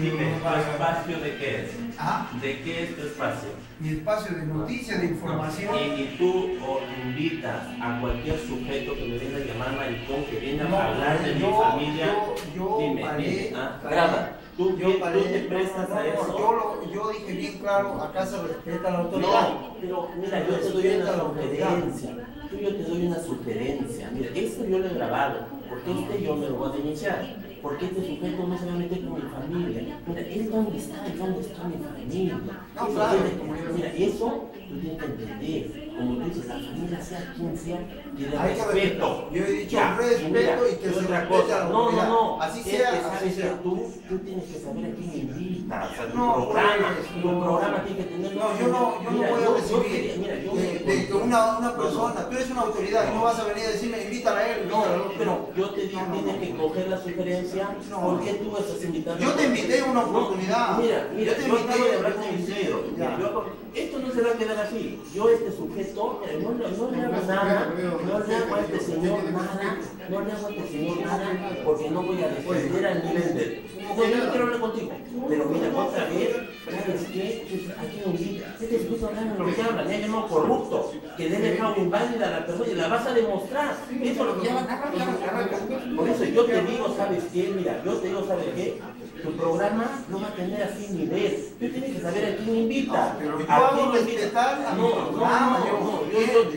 Dime, ¿tu espacio de qué es? Ah, ¿De qué es tu espacio? mi espacio de noticias, de información. Y, y tú o invitas a cualquier sujeto que me venga a llamar maricón, que venga No, a hablar de mi yo- familia. yo- yo dime, paré- dime, ah, paré- graba. ¿Tú, Yo, tú paré- te prestas no, no, a eso? Yo, lo- yo dije bien claro, acá se respeta la autoridad. No, pero mira, yo te doy una sugerencia. Tú yo te doy una sugerencia. Mira, esto yo lo he grabado. Porque este yo me lo voy a denunciar. Porque este sujeto no se va a meter con mi familia. Mira, él dónde está y dónde está mi familia. No, claro. mira, eso tú tienes que entender. Como tú dices, la familia sea quien sea, tiene Hay respeto. Yo he dicho Ya, respeto mira, y que se otra cosa. No, no, no. Así Es sea, que así sea. tú, tú tienes que saber a quién invitas. A tu No, programa. tu programa tiene que tener. No, yo no, yo no voy a recibir de, que una, una persona, tú eres una autoridad y no vas a venir a decirme, invítala a él. No, invítala al otro". pero yo te no, tienes que coger la sugerencia. ¿Por qué tú estás invitando? Yo te invité una oportunidad. Mira, mira, Yo te invité, yo te invité, suegro. ya. Yo hago- Esto no se va a quedar así. Yo este sujeto, no, le- no le hago nada, no le hago a este señor nada, no le hago a este señor nada, porque no voy a defender al nivel de él. No, yo no quiero hablar contigo. Pero mira, otra vez, ¿sabes qué? Pues, Aquí no invita. Este sujeto habla lo que habla, me ha llamado corrupto, que le he dejado inválida a la persona y la vas a demostrar. Eso es lo que llama arranca, arranca, arranca. Por eso yo te digo, ¿sabes qué? Mira, yo te digo, ¿sabes qué? Tu programa no va a tener así nivel. Tú tienes que saber a quién invita. ¿A quién? Respetar a mi No, no, no,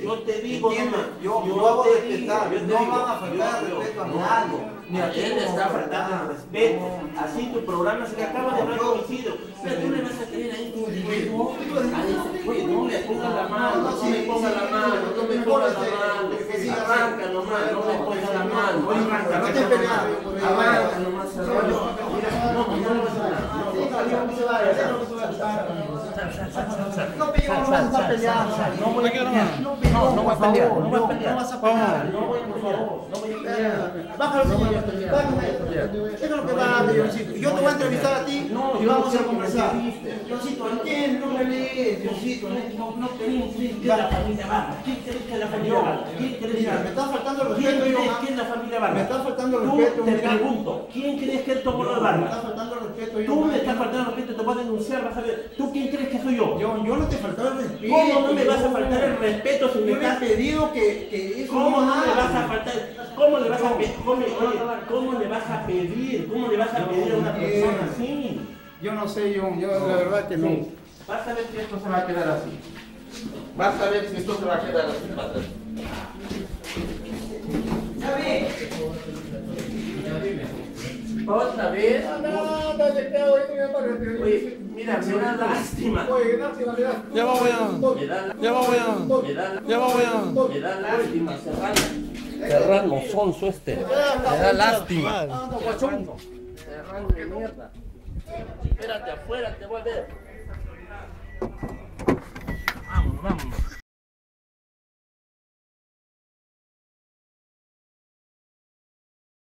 yo- te digo, yo- yo hago respetar, no van a faltar respeto a no, nadie, ni a él le está faltando el respeto. No. Así tu programa se acaba de hablar Isidro. Mira, tú le vas a creer a este individuo. a ese- Oye, no le pongas la mano, no me pongas la mano, no me pongas la mano. Arranca nomás, no me pongas la mano. Arranca, No te arranca nomás, arranca. Mira, no, no le vas a hablar. No, pero no vas a pelear. No, No, voy a por pelear. favor, No vas a pelear. No voy a pelear. No voy a pelear. Bájalo. Bájale. Eso es lo que va a. Yo te voy a entrevistar a ti y vamos a que me conversar. Diosito, entiende, no me lees, Diosito. No, crees que la familia. ¿Quién crees que la familia? ¿Quién crees Mira, me que está faltando el ¿Quién respeto, crees yo. que es la familia Me Vargas? está faltando el respeto, ¿quién crees que es Tomolo de Me está faltando el respeto. Tú me estás faltando el respeto, te voy a denunciar, vas a ver. ¿Tú quién crees que soy yo? Yo, yo no te faltaba el respeto. ¿Cómo no me vas a faltar el respeto si me estás pedido que, que eso ¿Cómo no le vas a faltar? ¿Cómo le vas a pedir? ¿Cómo, oye, ¿Cómo le vas a pedir? ¿Cómo le vas a pedir a una persona así? Yo no sé, yo, yo la verdad que no. Sí. Vas a ver si esto se va a quedar así. Vas a ver si esto se va a quedar así para atrás. Otra vez. Ahorita me. Oye, mira, me da lástima. Oye, lástima, me da. Ya va, weón. Me da Ya va, weón. Me da Ya va, weón. Me da lástima, Serrano. Serrano, sonso este. Me da lástima. Serrano. Serrano de mierda. Espérate afuera, te voy a ver. Vamos, vamos.